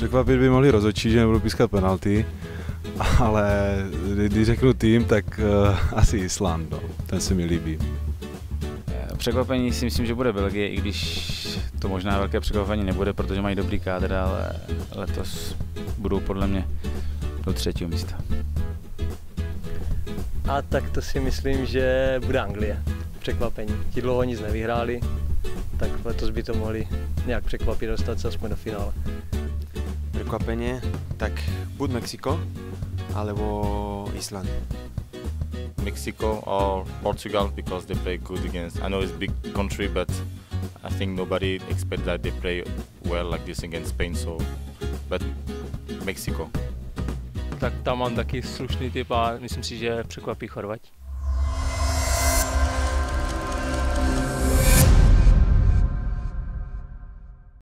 Překvapit by mohli rozhodčí, že nebudou pískat penalty, ale když řeknu tým, tak uh, asi Island, no. ten se mi líbí. Překvapení si myslím, že bude Belgie, i když to možná velké překvapení nebude, protože mají dobrý kádr, ale letos budou podle mě do třetího místa. A tak to si myslím, že bude Anglie. Překvapení. Ti dlouho nic nevyhráli, tak letos by to mohli nějak překvapit, dostat se aspoň do finále. Překvapení, tak buď Mexiko, alebo Island. Mexico or Portugal because they play good against. I know it's big country, but I think nobody expect that they play well like this against Spain. So, but Mexico. Tak tam mám taky slušný typ a myslím si, že překvapí Chorvati.